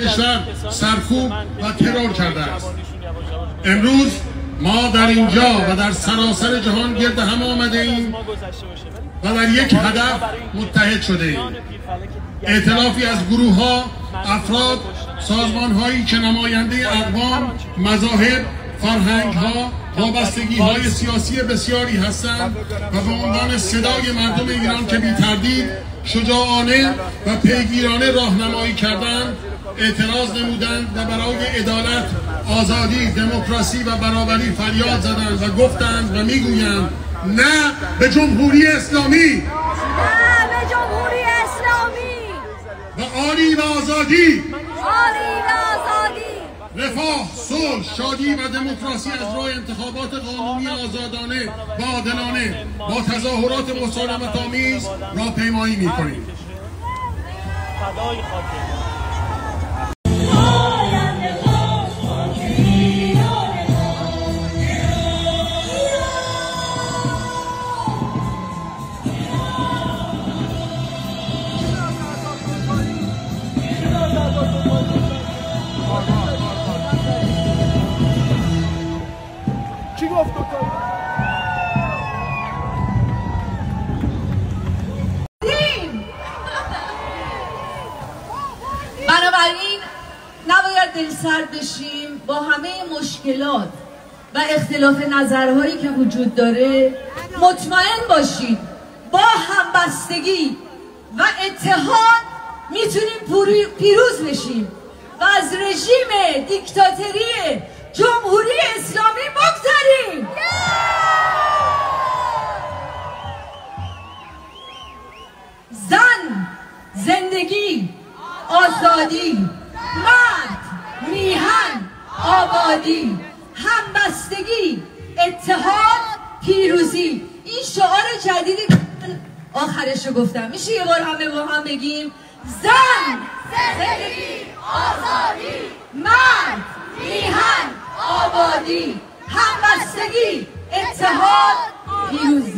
کشور سرکوب و ترور کرده است. امروز ما در اینجا و در سراسر جهان گرد هم آمده ایم و در یک هدف متحد شده ایم. اعتلافی از گروه ها افراد سازمان هایی که نماینده اقوام مذاهب فرهنگ ها وابستگی های سیاسی بسیاری هستند و به عنوان صدای مردم ایران که بی تردید شجاعانه و پیگیرانه راهنمایی کردند اعتراض نمودند و برای عدالت آزادی دموکراسی و برابری فریاد زدند و گفتند و می‌گویند نه به جمهوری اسلامی. نه به جمهوری اسلامی. و آری و آزادی. آری و آزادی. رفاه، صلح، شادی و دموکراسی از راه انتخابات قانونی آزادانه و عادلانه با تظاهرات مسالمت آمیز را پیمایی می کنیم. دلسرد بشیم با همه مشکلات و اختلاف نظرهایی که وجود داره مطمئن باشید با همبستگی و اتحاد می‌تونیم پیروز بشیم و از رژیم دیکتاتوری جمهوری اسلامی بگذریم! زن زندگی آزادی آبادی همبستگی اتحاد پیروزی. این شعار جدیدی آخرش رو گفتم. میشه یه بار همه با هم بگیم زن زندگی آزادی مرد میهن آبادی. همبستگی اتحاد پیروزی.